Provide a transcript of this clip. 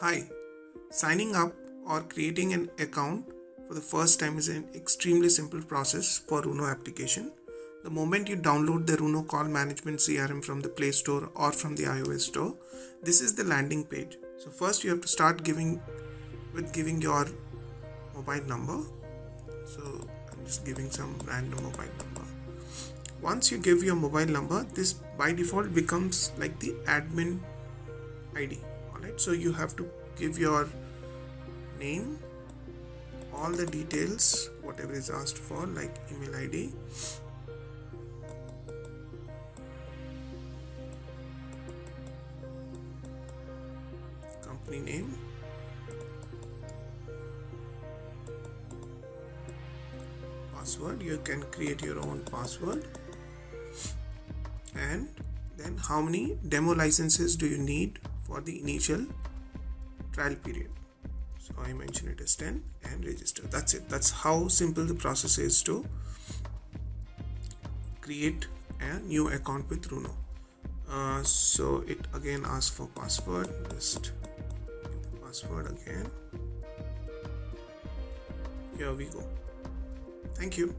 Hi, signing up or creating an account for the first time is an extremely simple process for Runo application. The moment you download the Runo Call Management CRM from the Play Store or from the iOS Store, this is the landing page. So first you have to start giving with giving your mobile number. So I'm just giving some random mobile number. Once you give your mobile number, this by default becomes like the admin ID right? So you have to give your name all the details whatever is asked for like email id company name. Password. You can create your own password. And then how many demo licenses do you need for the initial trial period. So i mention it as 10 and register. That's it. That's how simple the process is to create a new account with runo. Uh, so it again asks for password. Just password again. Here we go. Thank you